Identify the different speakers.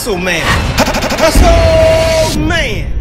Speaker 1: Hustle man. Hustle man.